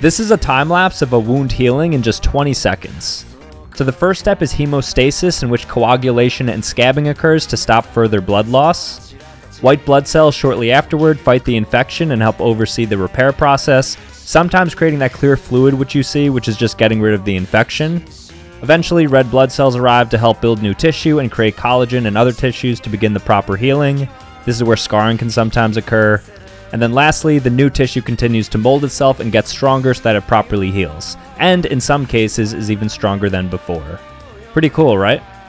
This is a time lapse of a wound healing in just 20 seconds. So the first step is hemostasis in which coagulation and scabbing occurs to stop further blood loss. White blood cells shortly afterward fight the infection and help oversee the repair process, sometimes creating that clear fluid which you see, which is just getting rid of the infection. Eventually, red blood cells arrive to help build new tissue and create collagen and other tissues to begin the proper healing. This is where scarring can sometimes occur. And then lastly, the new tissue continues to mold itself and gets stronger so that it properly heals, and in some cases is even stronger than before. Pretty cool, right?